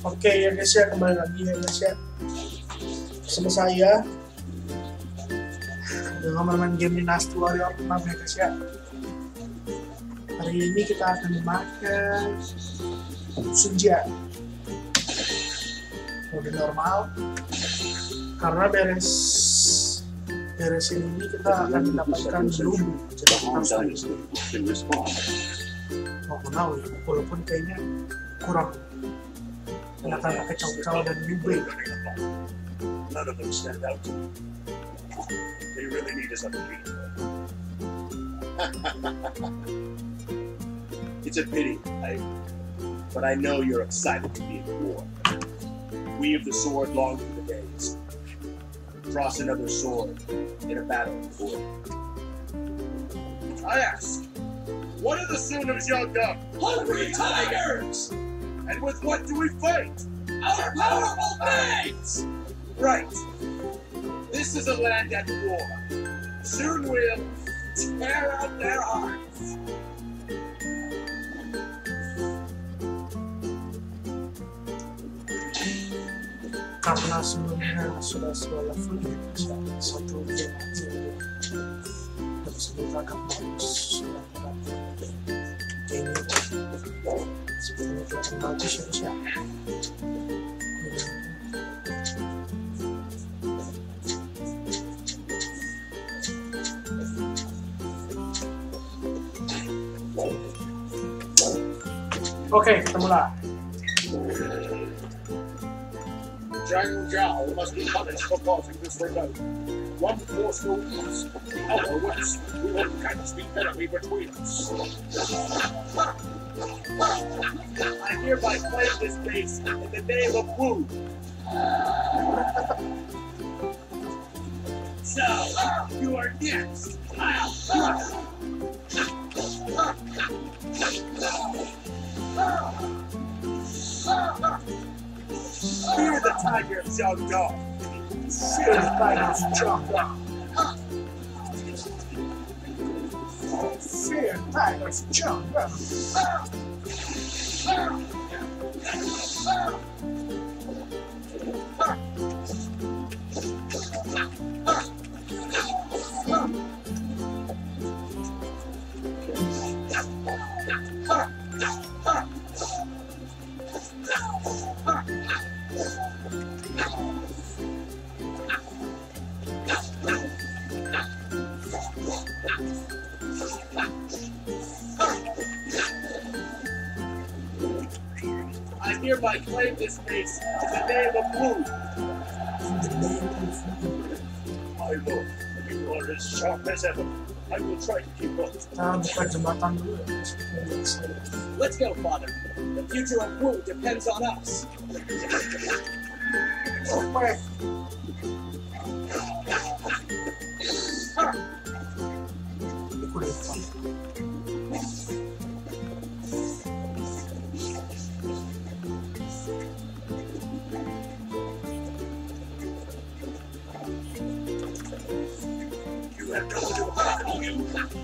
Oke ya guys ya kembali lagi ya guys ya Sama saya Dengan bermain game Dynasty Warrior 6 ya guys ya? Hari ini kita akan memakai Senja. Mode normal. Karena beres Beres ini kita akan mendapatkan Lubu Jadi kita harus mau tahu ya walaupun kayaknya kurang caw-caw dan Yube None of them stand out to me. They really need us on the beat. it's a pity, I, but I know you're excited to be at war. We Weave the sword long through the days. Cross another sword in a battle before. I ask, what are the Sooners young up? Hungry tigers! And with what do we fight? Our powerful mates! Right. This is a land at war. Soon we'll tear out their hearts. karena sebelumnya sudah level ya bisa satu aja ya. dan sebelum agak bagus sudah berapa kayaknya sepertinya kelihatan bagus ya guys ya Oke, ketemu lah. Zhang Jiao must be punished for causing this rebellion. One force will east, other west. We will catch the enemy between us. I hereby claim this base in the name of Wu. So, you are next. Fear the tiger of Jiangdong. Fear the tigers, jump Fear the tigers, jump I hereby claim this base in the name of Wu. My lord, you are as sharp as ever. I will try to keep up. Kita buka jembatan dulu ya. meskipun nggak bisa. Let's go, Father. The future of Wu depends on us.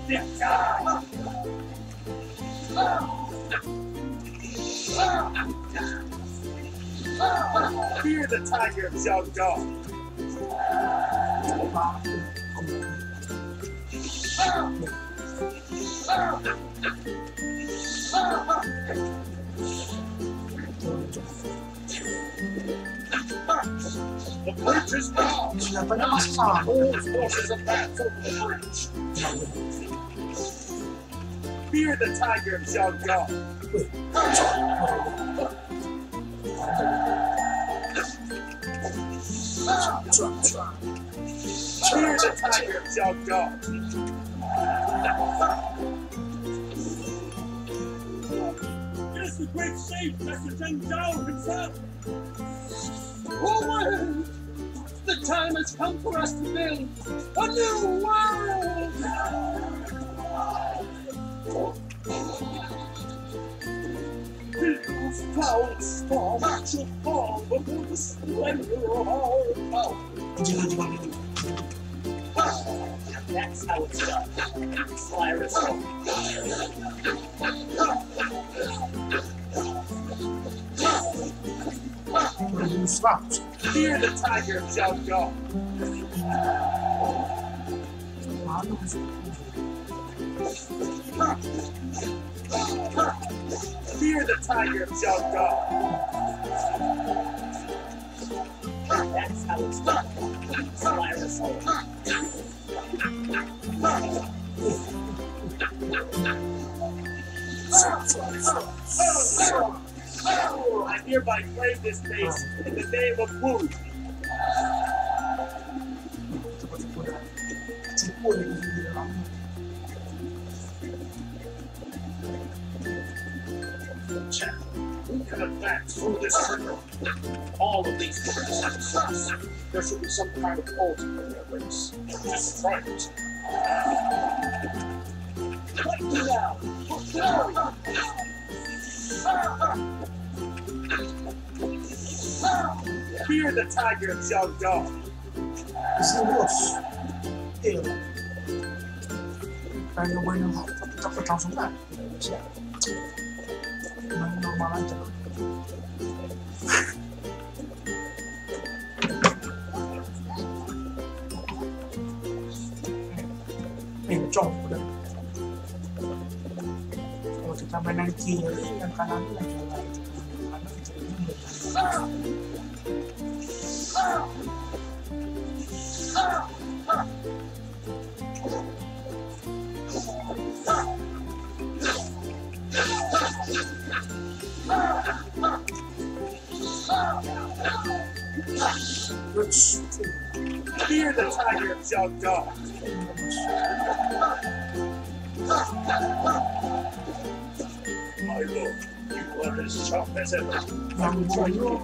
Fear the tiger of Jiangdong. The bridge is down. All forces over the bridge. Fear the tiger. Cuak, cuak. Fear the tiger Jiangdong. It is the great sage, Master Zhang Jiao himself. Forward! The time has come for us to build a new world! These foul storms shall fall before the splendor of our power. Jangan, jangan, jangan. That's how it's done. Cyrus. frustrados. Fear the tiger of Jiangdong. Fear the tiger of Jiangdong. That's how it's done. Cyrus. I hereby claim this place in the name of Wu. Advance through this river? All of these rivers have source. There should be some kind of ultimate in their race. Try it. Me now. Fear the tiger of Jiangdong. Serius. Iya. Kayak main yang cepet langsung kan. Main normal aja. Ini bencong udah. Kalau kita mainan kiri yang kanannya lagi kanan. kiri Fear the tiger of Jiangdong. My lord, you are as sharp as ever. yang dulu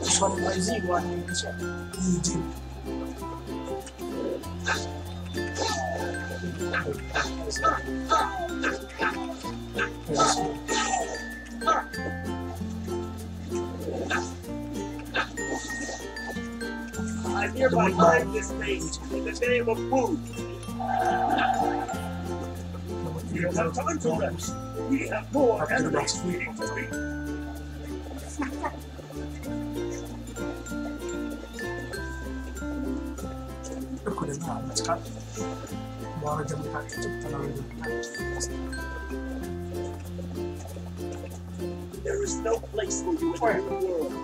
suatu lazy buat Indonesia izin I this base in the name of Wu. We don't have time to rest. We have more enemies waiting to meet. Aku udah lama sekali Bawa jam kaki itu terlalu There is no place for you in the world.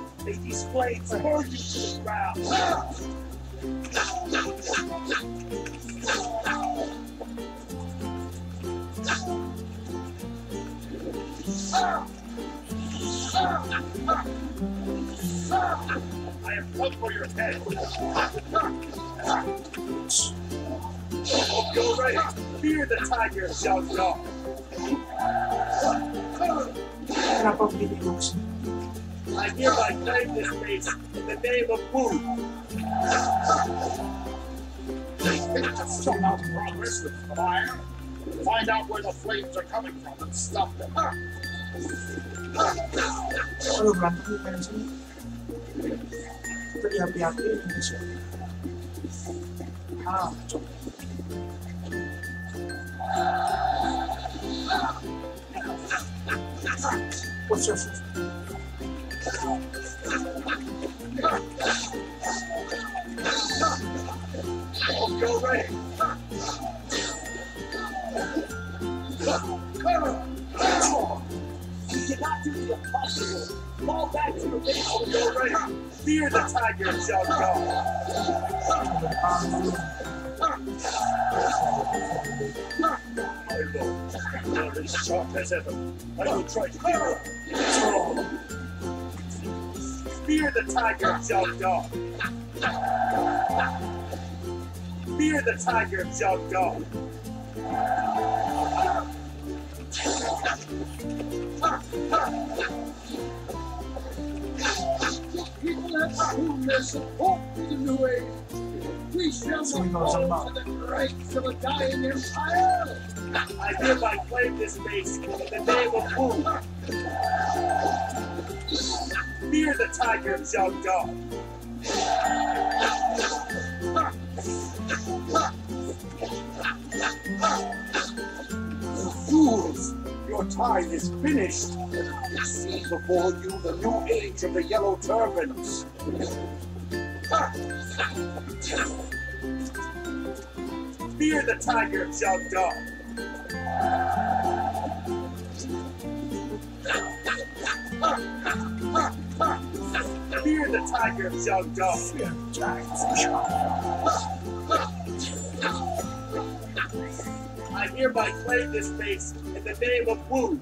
Flames burn you to the ground. I have come for your head. Hope you're. Fear the tiger, Jiangdong. Kenapa begini Lux? I hereby claim this base in the name of Wu. Stop out progress with fire. Find out where the flames are coming from and stop them. Main sini Itu di api-api Indonesia Ah, What's your ready. You cannot do the impossible. Fall back to your base. You're ready. Fear the tiger, Jiangdong. My lord, are as sharp as ever. I will try to you. Fear the tiger, Jiangdong. Fear the tiger, Jiangdong. People have shown their support to the new age. We shall not fall to the ranks of a dying empire. I hereby claim this base in the name of Wu. Fear the tiger, Jiangdong. Fools! Your time is finished. See before you the new age of the yellow turbans. Fear the tiger, Jiangdong. Fear the tiger, Jiangdong. I hereby claim this base in the name of Wu.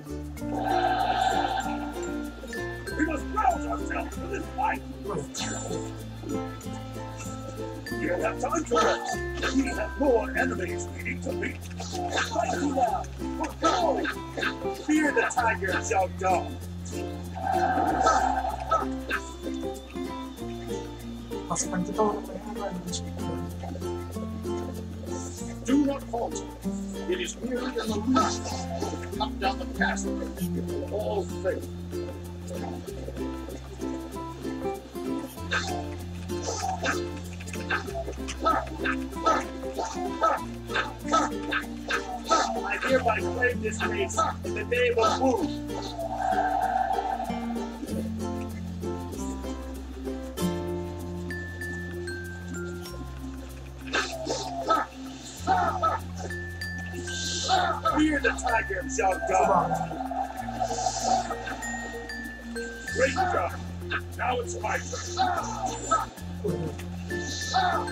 We must rouse ourselves for this fight. We don't have time to rest. We have more enemies we need to meet. Fight you now. Go! Fear the tiger, Xiao Dong. Do not falter. It is merely an illusion. Come down the. It will all fail. I hereby claim this base in the name of Wu. Fear the tiger, Xiao Dong. Great job. Now it's my turn. Time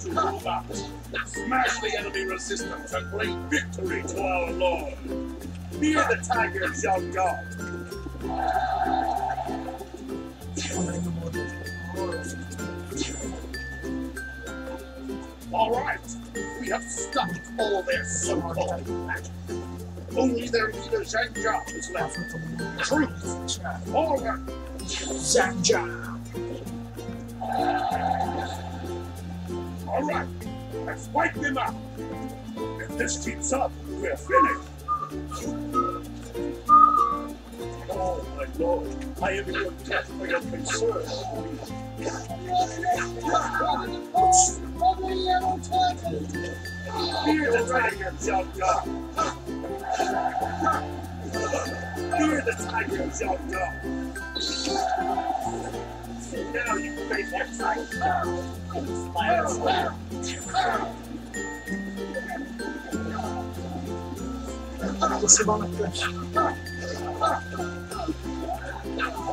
to move out. Smash the enemy resistance and bring victory to our Lord. Fear the tiger, Xiao Dong. All right, we have stopped all their so-called magic. Only their leader Zhang Jiao is left. Truth. Right, Zanja. all right. Let's wipe them out. If this keeps up, we're finished. Oh my lord, I am in debt for your concern. Fear the tiger, Dong. Fear the tiger, Dong. Now you face exile. Você vai na flecha. I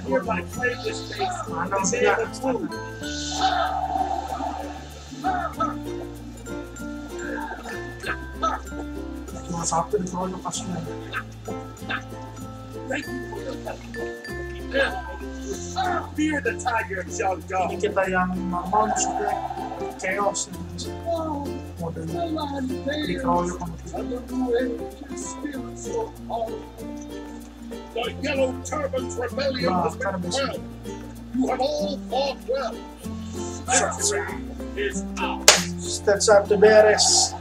hereby claim this space the name of Wu. Masapin ko yung kasunod. Thank you for your help. Fear the tiger, Xiao Hindi Dong. kita yung normal super chaos. Modern. Ulo kung The Yellow Turban's rebellion has been quelled. You have all fought well. Victory is ours. Steps up to Beres.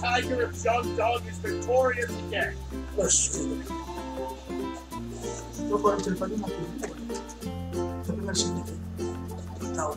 Tiger of Young Dog is victorious again. Plus. Ito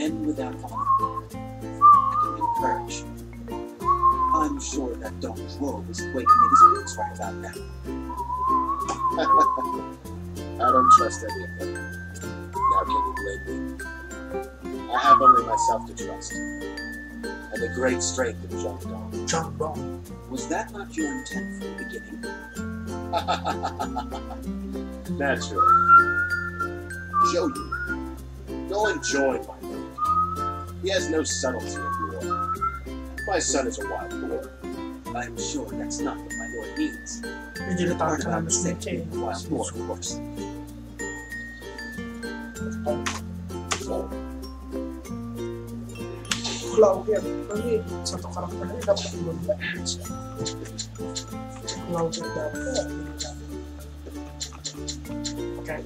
Men without honor. In courage. I'm sure that Dong Zhuo is quaking in his boots right about now. I don't trust any of them. Now can you blame me? I have only myself to trust. And the great strength of Jean Dong. John Bong. Was that not your intent from the beginning? Naturally. Shogu, go and join my. He has no subtlety of war. My son is a wild boar. I'm sure that's not what my lord means. Dia jadi tahu Part cara of mesin the wild boar, of course. Pulau Gap ini satu karakternya dapat dua belas Pulau dapat Oke,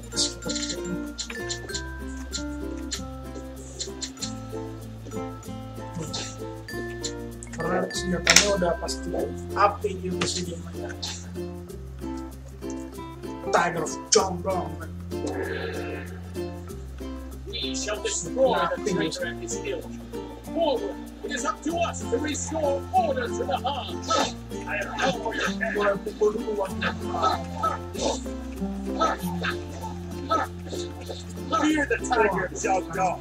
skip ini. Karena senjatanya udah pasti api juga sih dia mainnya. Tiger of Jongbong. We shall destroy the traitor and his. Forward! It is up to us to restore order to the Han. I have come for your head. Mulai pukul dua Fear the tiger, Xiao Dong.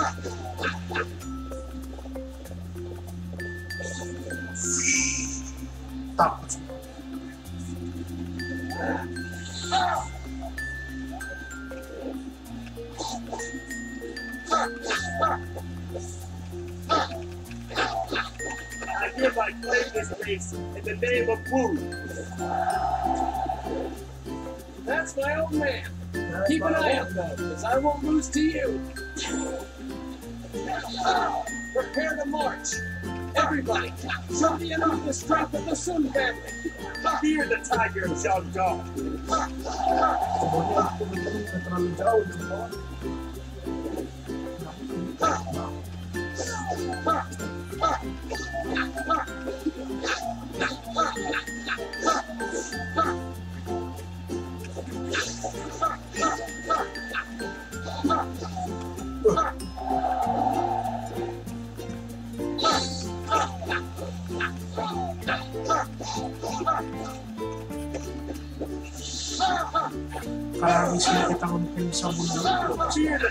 takut I hereby claim this race in the name of Wu. That's my old man. Keep an eye out, though, because I won't lose to you. Prepare to march. Everybody, enough the strength of the Sun family. Fear the tiger, Jiangdong.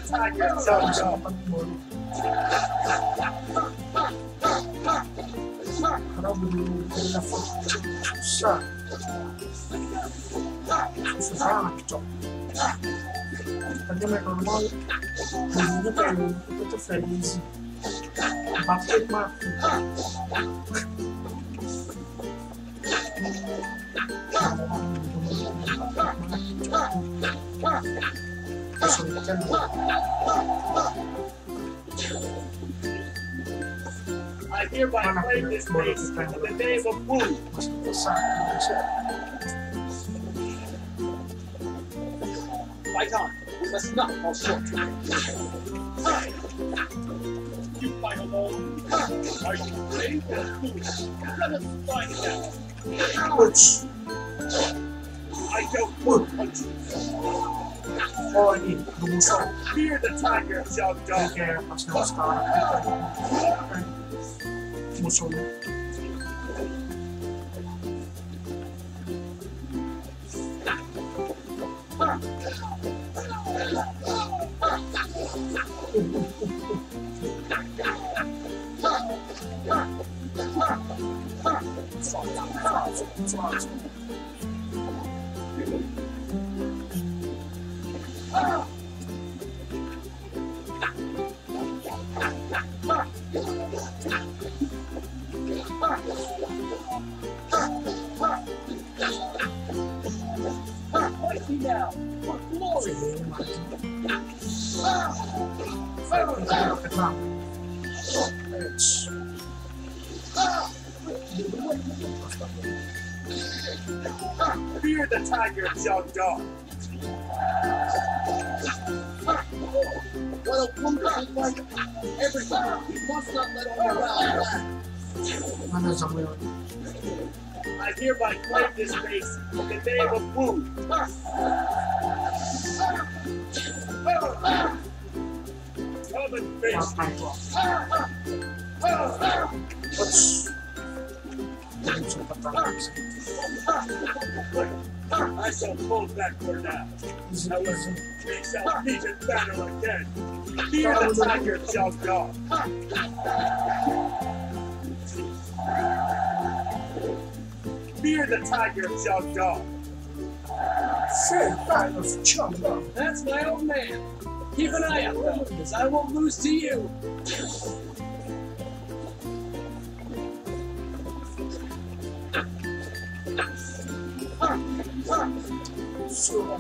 Fear the tiger, bisa Xiao bisa Dong. makan bolu karena bunuh I hereby claim this race in the name of Wu. Fight on. We must not fall short. You fight alone. Are you brave or foolish? Let us find out. Coach I don't Wood. punch Oh, the tiger Thank you. Fear the tiger of Jiangdong. What a wonderful fight! Everyone, we must not let mo yun? I hereby claim this base in the name of Wu. Come and face. I shall pull back for now. However, easy. we shall meet in battle again. Fear the tiger of Jiangdong. Fear the tiger of Jiangdong. Fair kind of chumba. That's my old man. Keep an eye out, because I won't lose to you. So,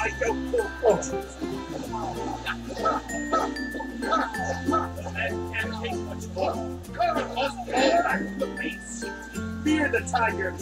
I go full oh, The men can't take much more. We must fall back to the base. Fear the tiger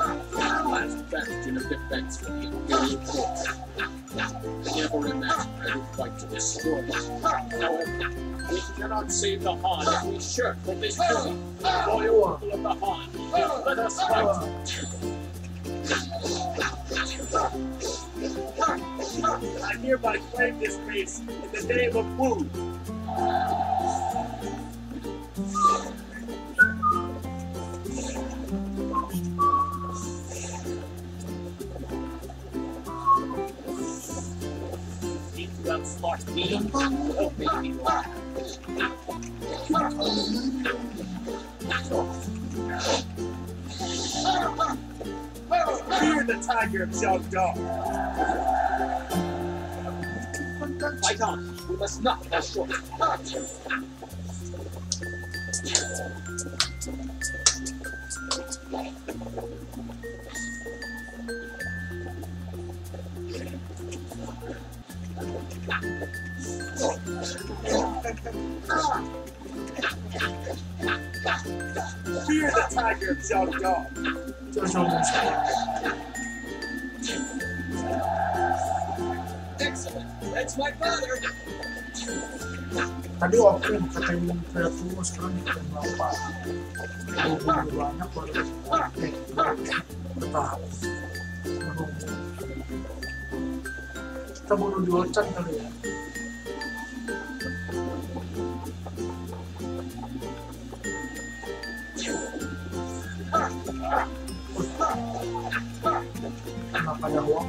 of Sa Tingnan last bastion of defense for the Imperial Force. Never imagined I would fight to destroy it. However, we cannot save the Han if we shirk from this duty. Loyal people of the Han, let us fight. I hereby claim this base in the name of Wu. Outsmart me. Make me. Fear the tiger of Jiangdong. Fight on. We must not fall short. Fear the tiger of Jiangdong. Excellent. That's my father. Yung kaya tuwa sekarang di kanya apa? Ibu banyak kalau bertahan. Kita baru di Ocan kali ya. Kenapa ada uang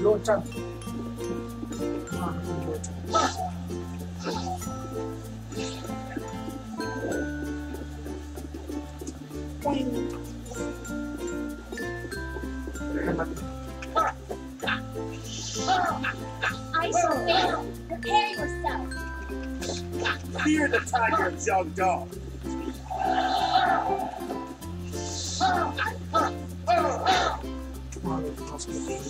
dulu, Chan. Poing. Hebat. I shall fail. Prepare yourself. Fear the tiger, young dog. Ke sini.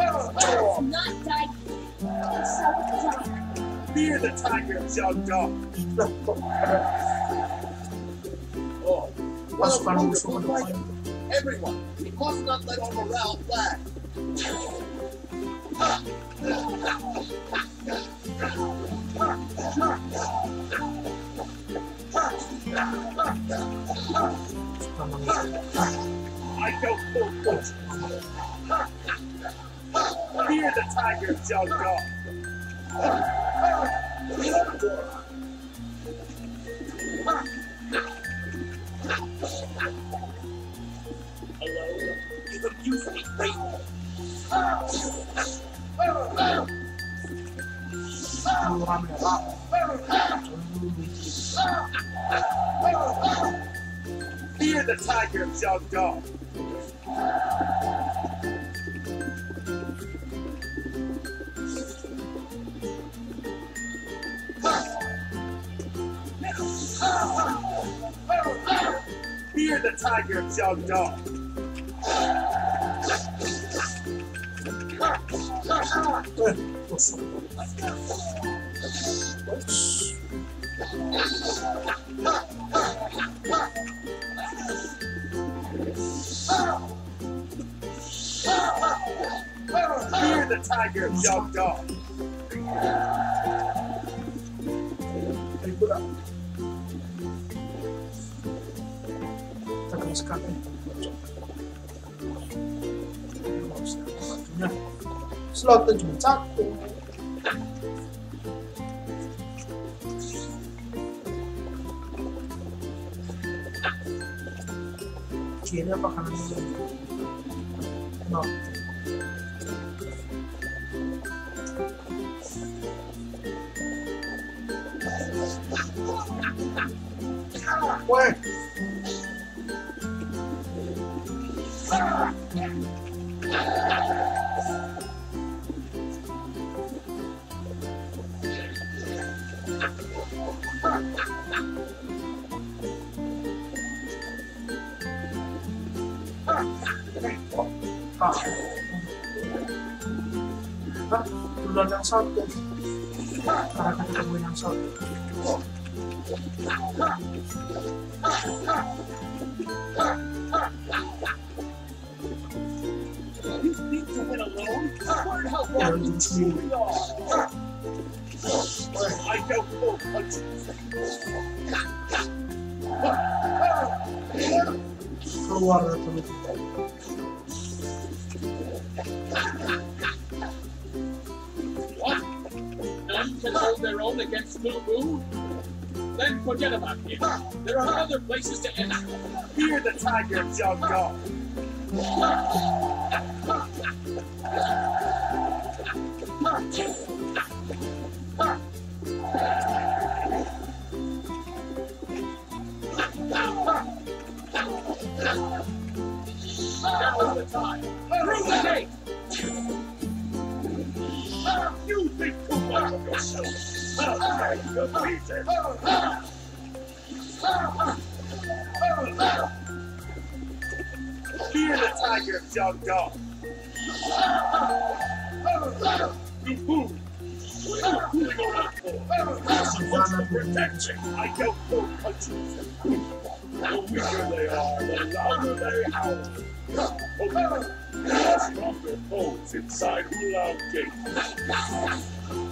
Let's not die. So dumb. Fear the tiger, young dog. Oh, pasukan what a musuh wonderful ke fight. depan? Everyone, we must not let our morale flag. Mengikat. I go full force. Fear the tiger, young dog. Alone, you abuse me greatly. Kalau rame lah. Fear the tiger, young dog. Fear the tiger, young dog. Eh, tusuk. The tiger, young dog. Slot satu. Kiri meu apartamento. You alone? Learn how truly are. I dari tubuh. What? Their own against Moon? Then forget about him. There are other places to enter. Fear the tiger, young dog. Now is the time. Through the gate! Fear the tiger, young dog. You me. I go full punches. The weaker they are, the louder they howl. Okay, off their foes inside Hulao Gate.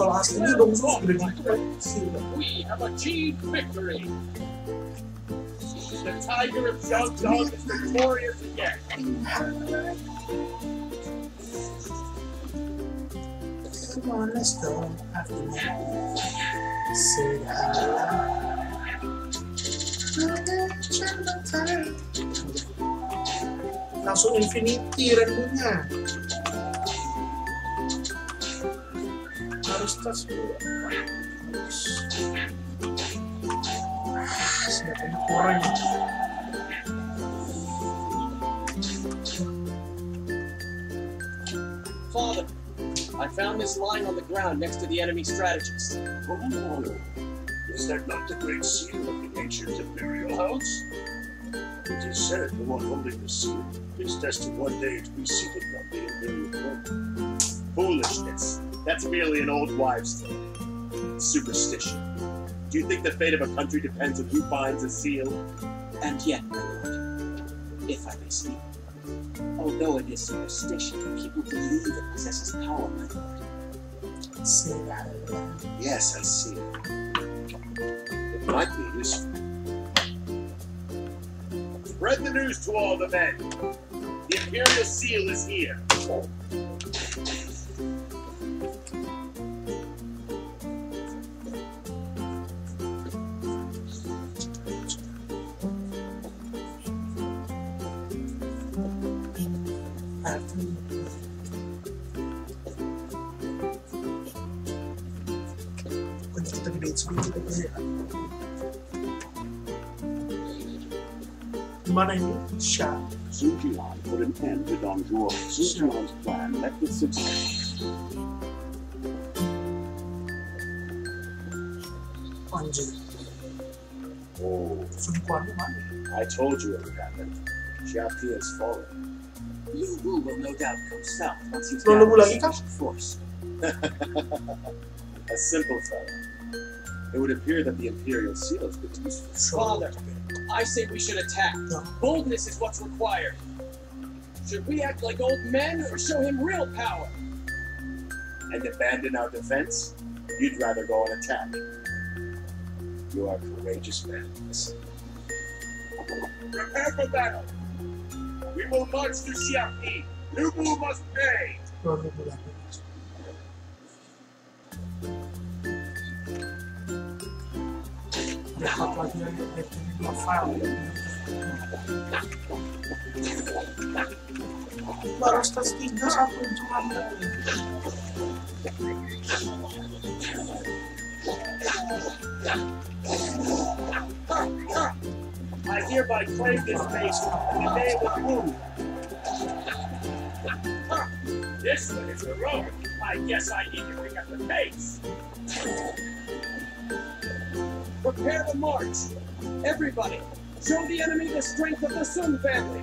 Dong udah gitu kan sih. We have achieved victory. The tiger of Jiangdong is victorious again. Come on, let's go. Afternoon. Say Langsung infinity rainbow-nya. Kurang? Father, I found this lying on the ground next to the enemy strategist. Oh, is that not the great seal of the ancient imperial house? It is said the one holding the seal is destined one day to be seated on the imperial throne. Foolishness. That's merely an old wives' tale. Superstition. Do you think the fate of a country depends on who finds a seal? And yet, my lord, if I may speak, although it is superstition, people believe it possesses power, my lord. Say that. Yes, I see. It might be useful. Spread the news to all the men. The Imperial Seal is here. Gimana ini? Sha. Jian put an end to Dong Zhuo. Sun Jian's plan met with success. Anjir. Oh, Sun Quan? I told you it would happen. Xiapi has fallen. Lu Bu will no doubt come south once he's lagi kah? force. A simple fellow. It would appear that the Imperial Seal has been useful. Father, I say we should attack. Boldness is what's required. Should we act like old men or show him real power? And abandon our defense? You'd rather go and attack. You are courageous men. Prepare for battle. We will march to Xiapi. Lu Bu must pay. Dua Baru stas tiga satu cuma I hereby claim this base in the name of. Huh, This one is heroic. I guess I need to bring up the pace. Prepare the march. Everybody, show the enemy the strength of the Sun family.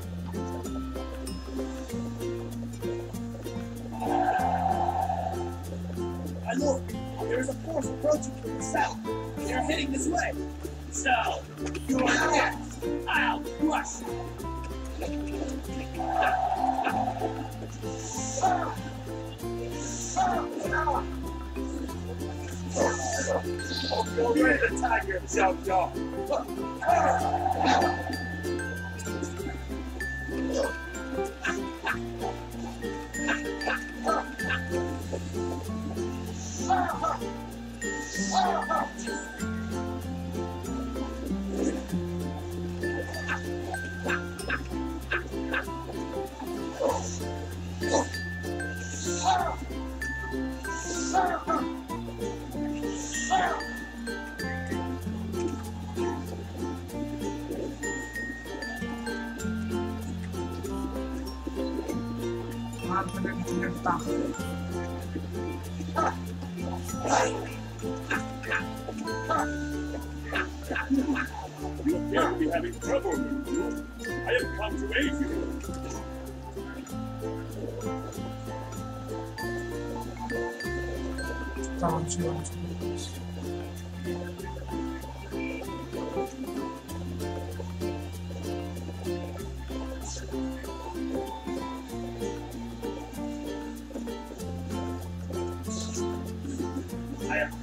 My lord, there is a force approaching from the south. They are heading this way. So, you are next. I'll crush you. You're the tiger of Jiangdong. Mantap yang tinggal tahu. You appear to be having trouble, Lu. I have come to aid you. Tahun siang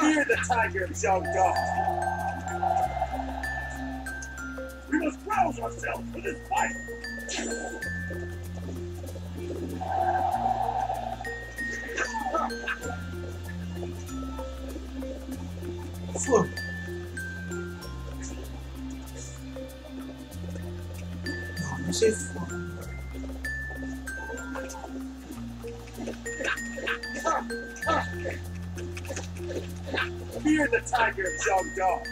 Fear the tiger, young dog. We must rouse ourselves for this fight. Fogo. Não, não sei fogo. Fear the tiger, young dog.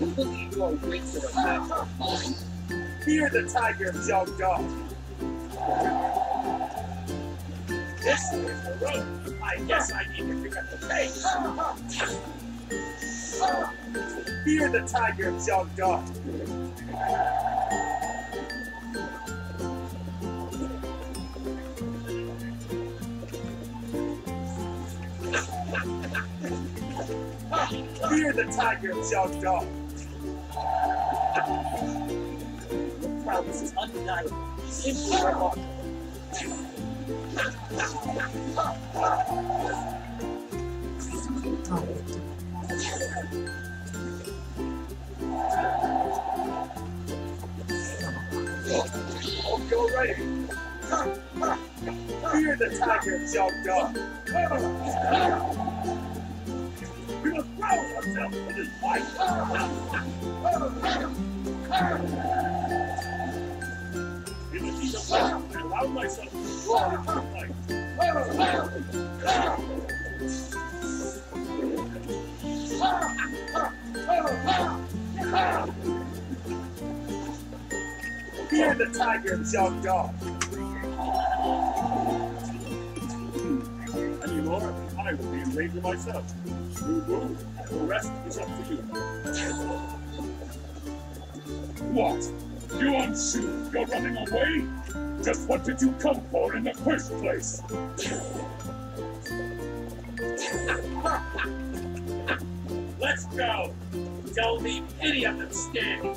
We believe you are weak for a natural. Fear the tiger, young dog. This is the road. I guess I need to pick up the pace. Fear the tiger, young dog. Fear the tiger, young dog. Your prowess is undeniable. Simply remarkable. Hope. Fear the tiger, young dog. We must rouse ourselves for this fight. I myself. Fear the tiger, young dog. Any more, I will be in danger myself. Boo boo, the rest is up to you. What? You unsure you're running away? Just what did you come for in the first place? Let's go! Don't leave any of them standing.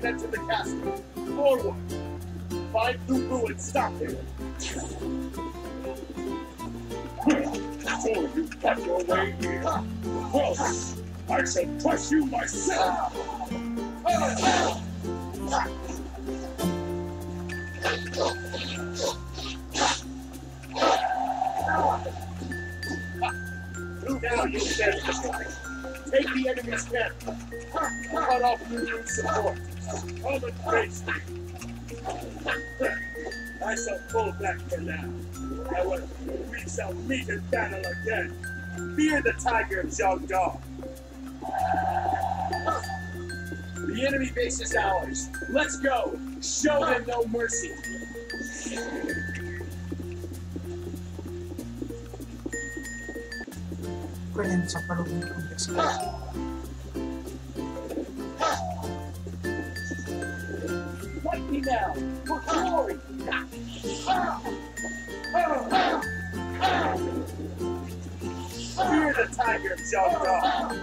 Can enter the castle. Forward! Find Boo and stop him. So you got your way here. Well, I shall trust you myself. Now you stand Take the enemy's camp. Cut off Boo support. Face me. I shall pull back for now. However, we shall meet in battle again. Fear the tiger, young dog. The enemy base is ours. Let's go. Show them no mercy. Pwede me now for glory. Fear the tiger, dog.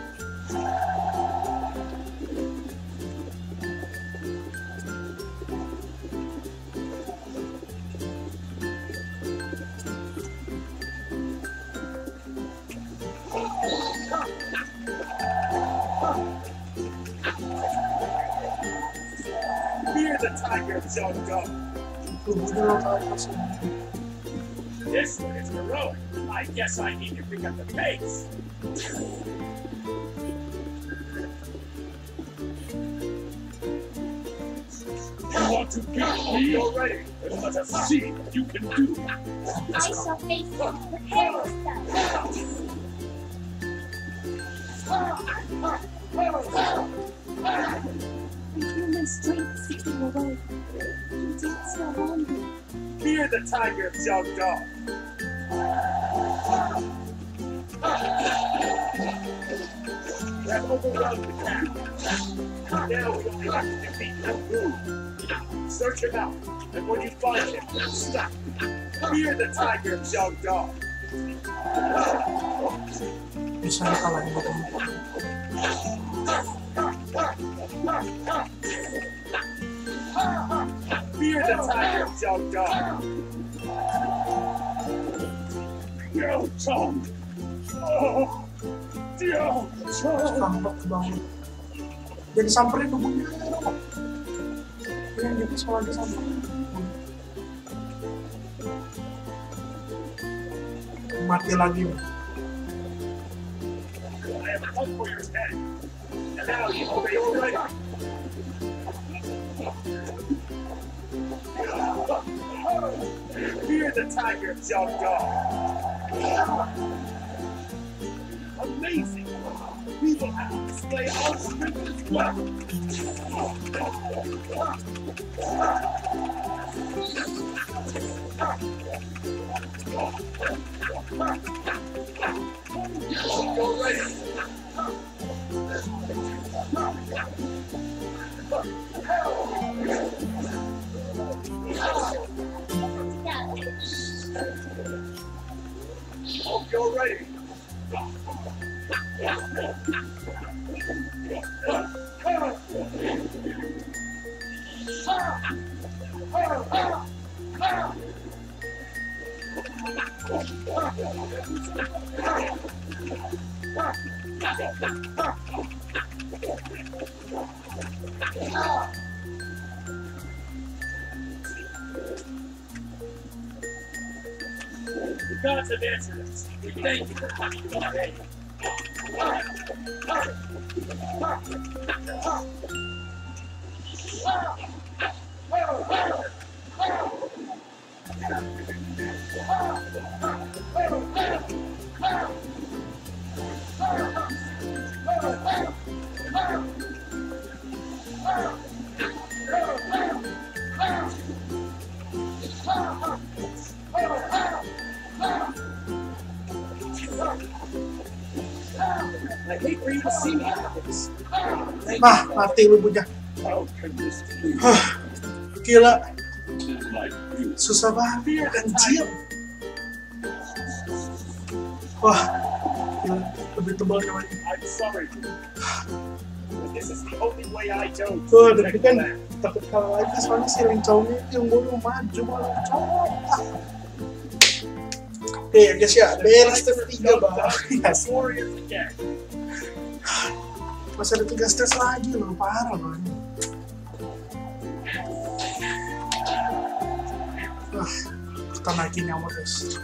Fear the tiger, young dog. Tubuhnya lo ke atas. This one is heroic. I guess I need to pick up the pace. You want to beat me already? Let us see what you can do. I shall face him. Prepare yourself. Fear the tiger, young dog. Now we only have to defeat Nabu. Search him out, and when you find him, stop. Fear the tiger, young dog. Bisa kalahin mo kung Fear the tiger, young dog. Yo, Tom. Oh, yo, Tom. tampak ke bawah. Jadi samperin tubuhnya. Yang dia bisa lagi samperin. Mati lagi. I have come for your head. And now you obey already. Fear the tiger, young dog. Amazing. We will have to display our strength as well. You're ready. Hope you're. The gods have answered us. We thank you for coming to our Nah, you. mati ibunya. How can this be? Gila, Like you. susah banget. Anjir. Wah, gila. Lebih tebal yang ini. I'm sorry. But this is the only way I know to Tuh, protect tapi kan the land. takut kalah lagi soalnya si Lincongnya itu yang baru maju malah cowok. Oke ya guys ya, beres step 3 bang. Masih ada tiga stage lagi loh, parah bang. Wah, kita naikin nyawa guys.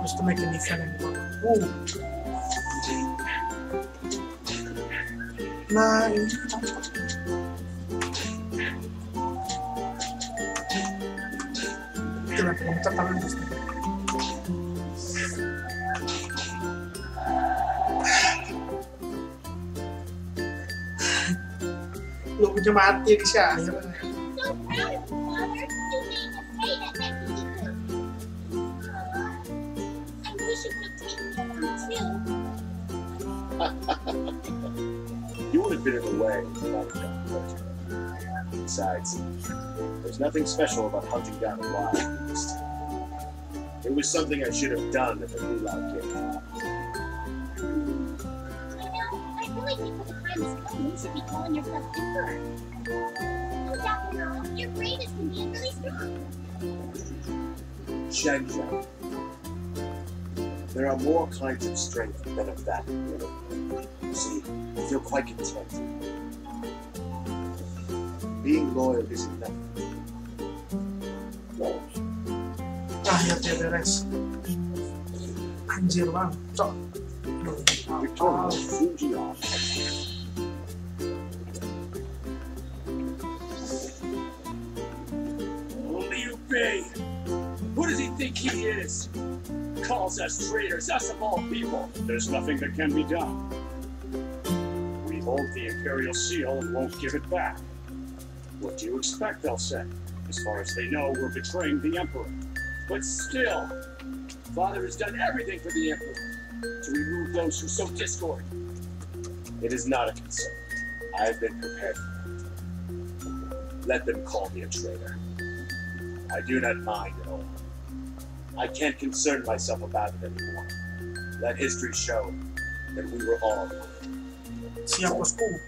Terus kita naikin event yang baru. Uh. Nah, ini kenapa? Gila, kita tangan terus. Lu punya mati guys ya. So proud of you, Mother. Made us hate it and you. I wish you would have taken care of me too. You would have been in the way if I had done better. Besides, there's nothing special about hunting down a wild beast. It was something I should have done at the Hulao Gate. You come, you should be calling emperor. No doubt, girl, your greatest can be really strong. Shang. There are more kinds of strength than of that. You See, I feel quite content. Being loyal isn't cok. Victorious Fujian. Liu Bei! Who does he think he is? Calls us traitors, us of all people. There's nothing that can be done. We hold the Imperial Seal and won't give it back. What do you expect they'll say? As far as they know, we're betraying the Emperor. But still, Father has done everything for the Emperor to remove those who sow discord. It is not a concern. I have been prepared for it. Let them call me a traitor. I do not mind at all. I can't concern myself about it anymore. Let history show that we were all bosku.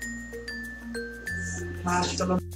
Nah, calon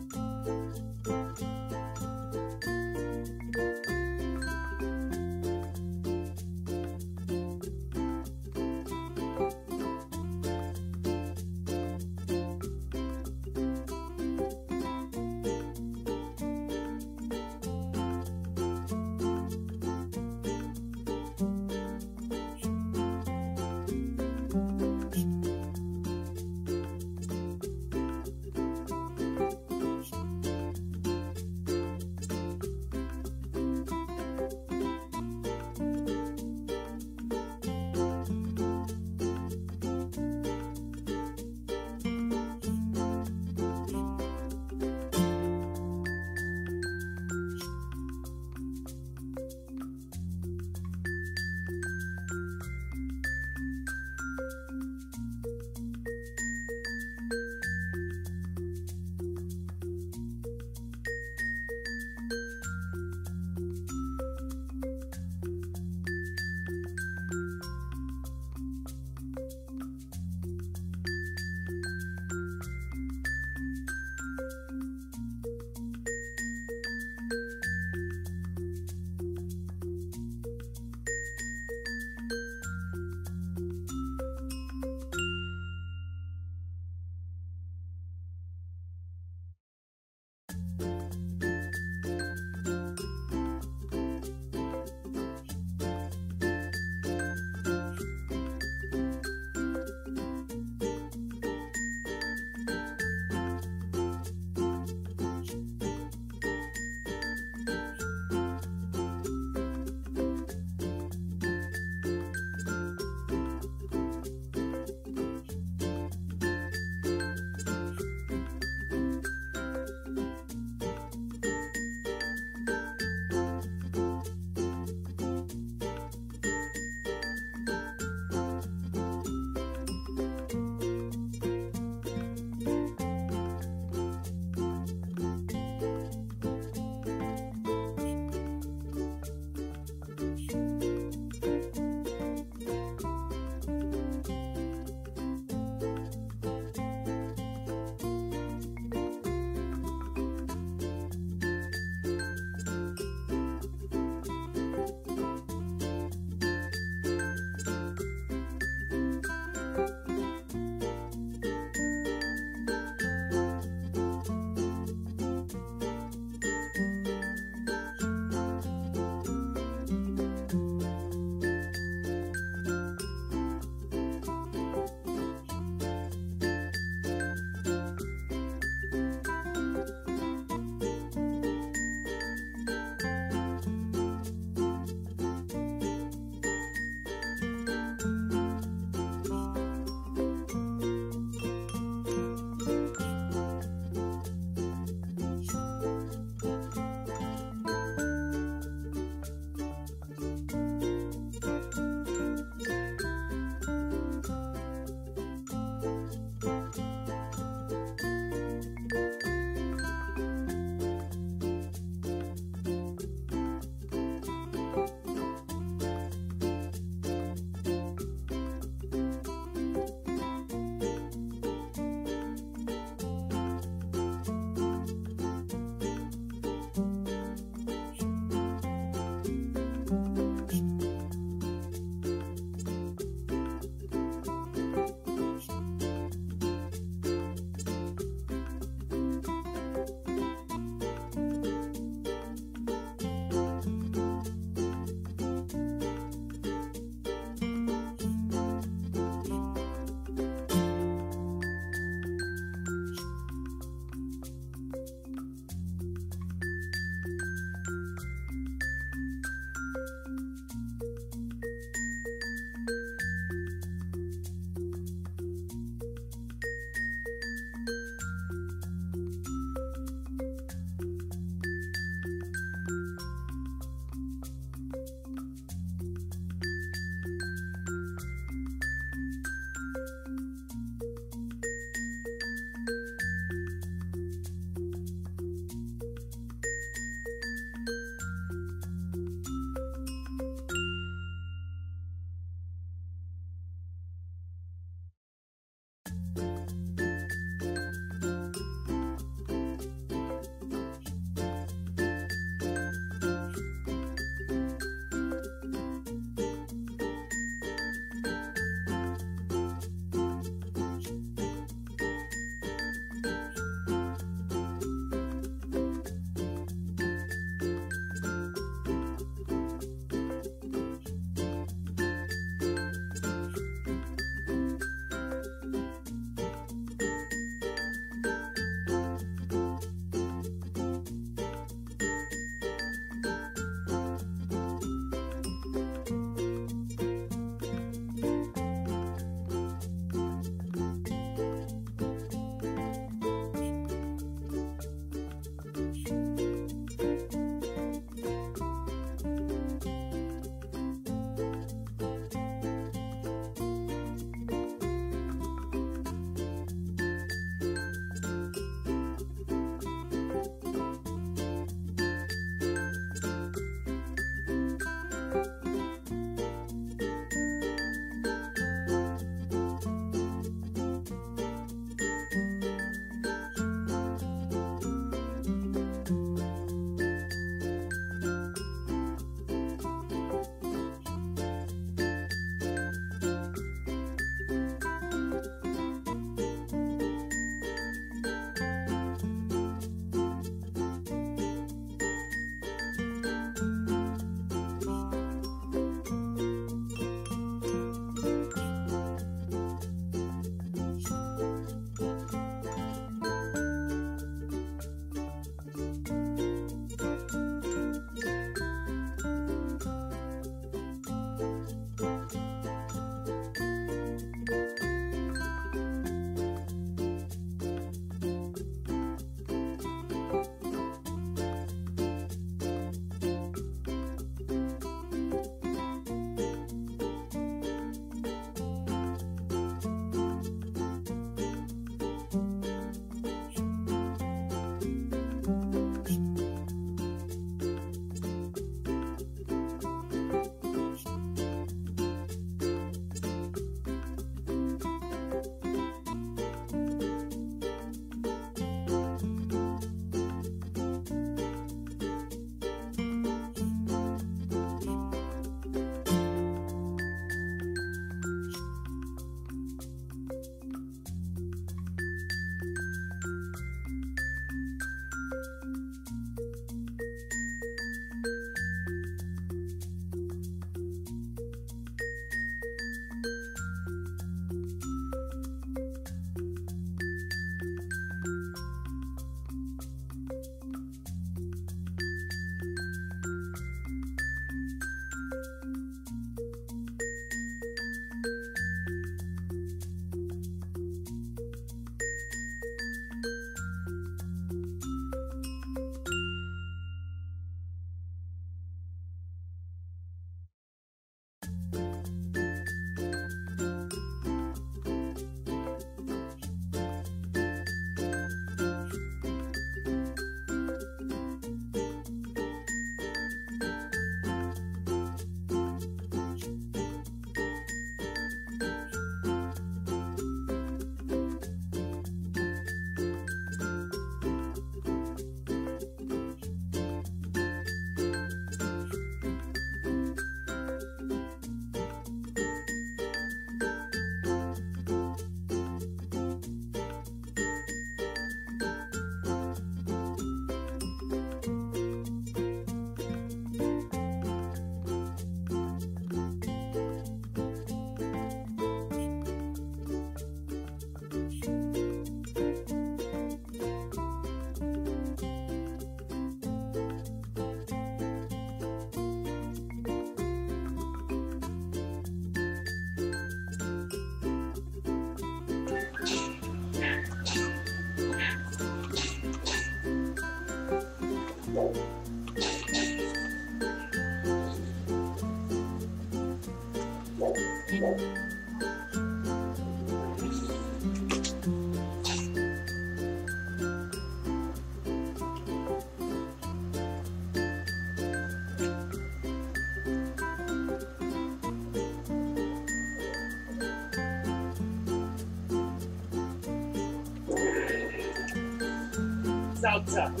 South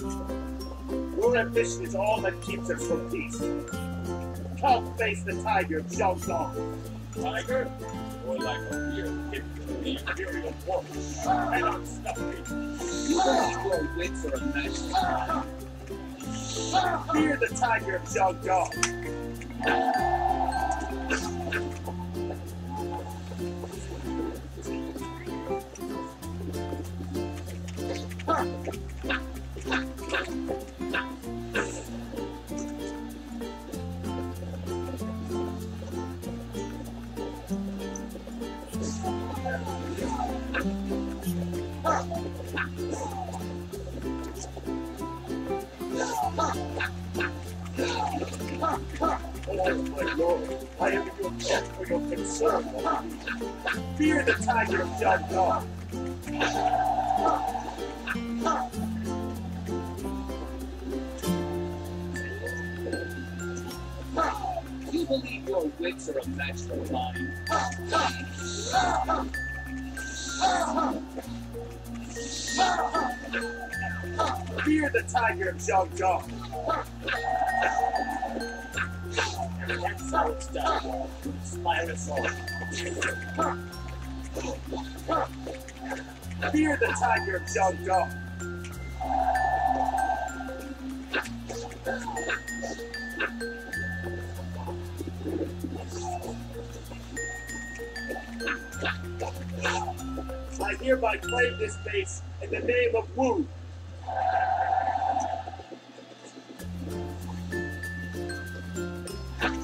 Your ambition is all that keeps us from peace. Come face the tiger, Jiangdong. Tiger? More like a from the Imperial. Cannot stop me. You your wits are a match. Fear the tiger, Jiangdong. Oh, Jiangdong. I hereby claim this base in the name of Wu.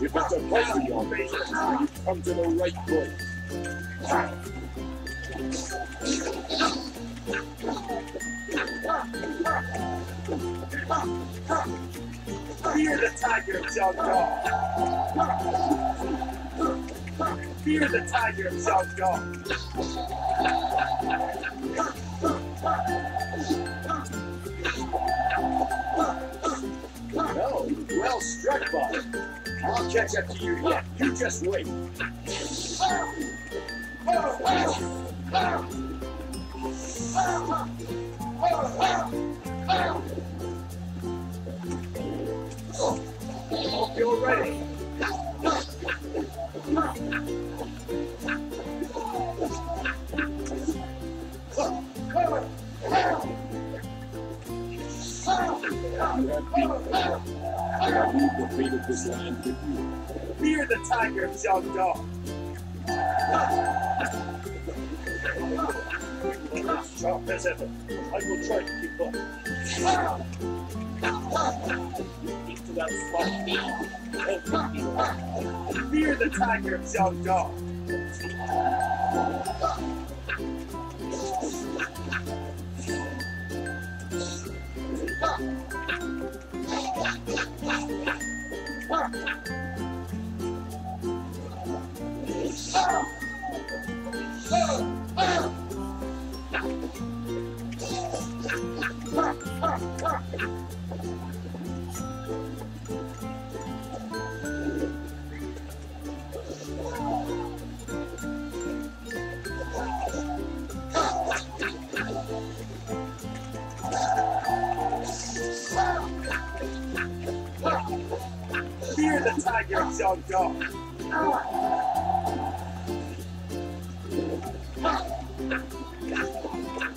If it's a puzzle you're facing, you've come to the right place. Tiger Zhao Fear the tiger of Zhao No, well struck, Bob. I'll catch up to you yet. You just wait. Hope Fear the tiger Dong. As sharp as ever. I will try to keep up. To outsmart me. Help me. Fear the tiger Jiangdong. Fear tiger Zhao Dong.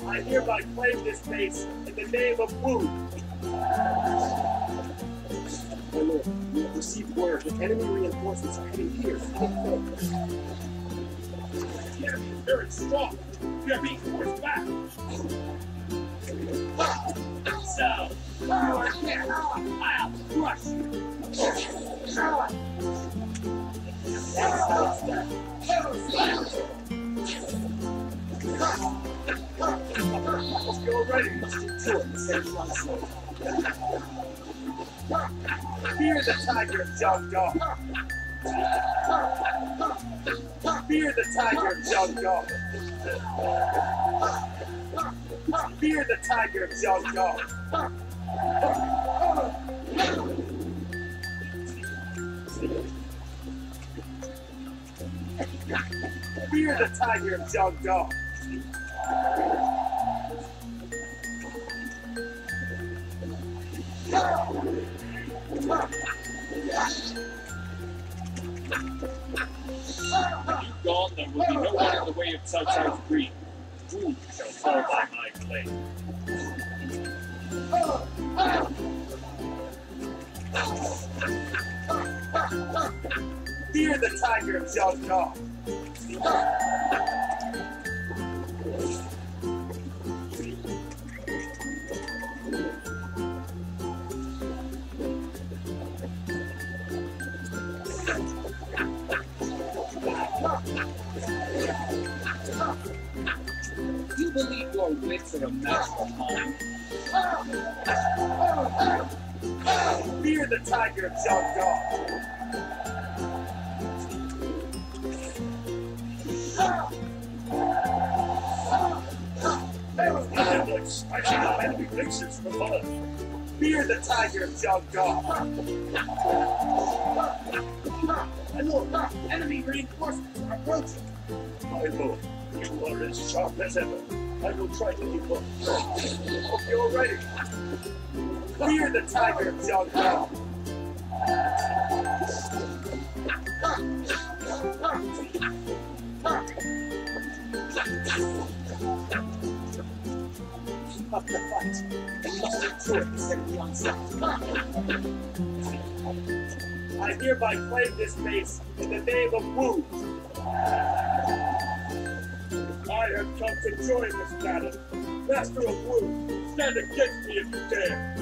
I hereby claim this base in the name of Wu. My lord, we have received word that enemy reinforcements are heading here. The enemy is very strong. We are being forced back. So. I'll crush you're ready, fear the tiger Zhao Dong. Fear the tiger, young dog. Fear the tiger, young dog. Fear the tiger, young dog. You gone, there will be no one in the way of greed. Who by my blade? Fear the tiger, young dog. Do believe your wits are a mine? Fear the tiger, young dog. Endless. I see enemy faces for fun. Fear the tiger, young dog. And look, enemy reinforcements are approaching. My lord, you are as sharp as ever. I will try to keep up. Hope you're ready. Fear the tiger, dog. Keep up the fight. I hereby claim this base in the name of Wu. I have come to join this battle. Master of Wu, stand against me if you dare.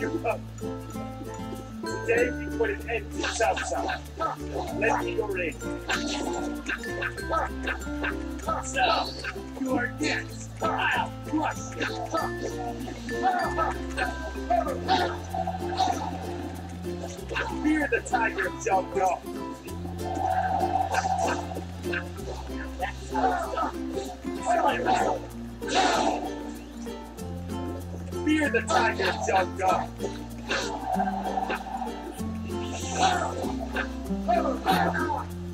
You. Today we put an end to South. Let me go in. So, you are next. I'll crush you. Fear the tiger, young dog. Fear the tiger, young dog.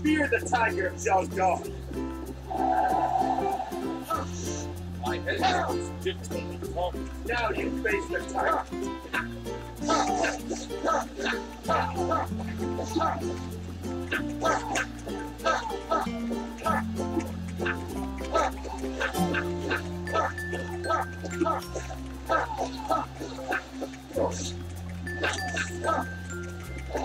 Fear the tiger, dog. My head is. Now you face the tiger. Hope Fear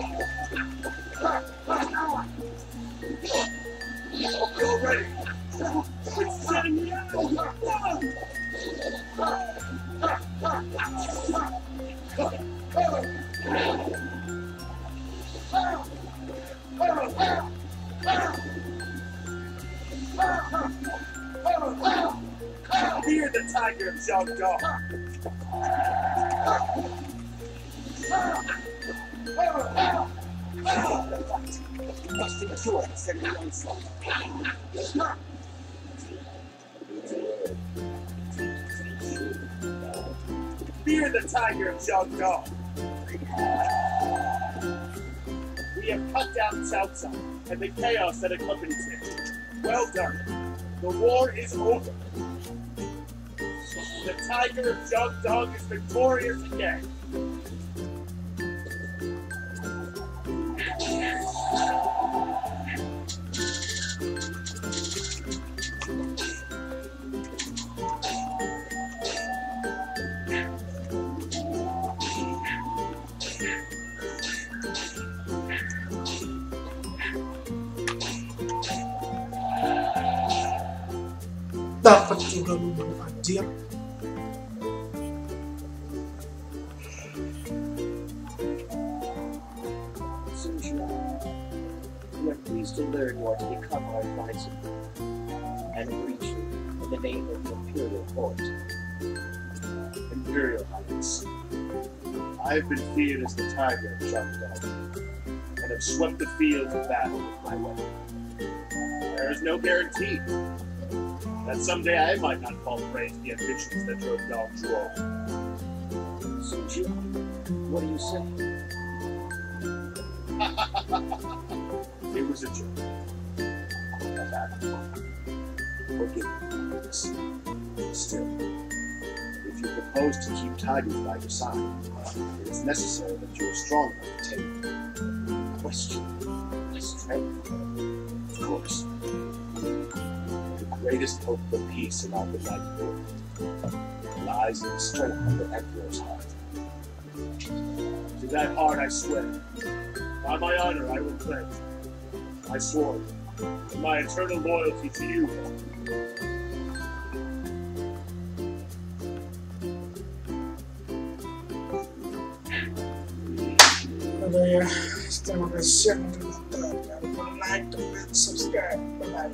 the tiger, young dog. Fear the tiger, young dog. We have cut down Chaoza and the chaos that accompanies it. Well done. The war is over. The tiger of Jiangdong is victorious again. And reach you. in the name of the Imperial Court. Imperial Highness. I have been feared as the tiger of Jiangdong, and have swept the fields of battle with my weapon. There is no guarantee that someday I might not fall prey to the ambitions that drove Dong Zhuo. Suji, what do you say? It was a joke. A bad. Forgive me, Highness. Still, if you propose to keep tigers by your side, uh, it is necessary that you are strong enough to take. Question my strength. Of course. The greatest hope for peace in our benighted world lies in the strength of the Emperor's heart. To that heart I swear, by my honor I will pledge my sword and my eternal loyalty to you. Like, comment, subscribe. Bye.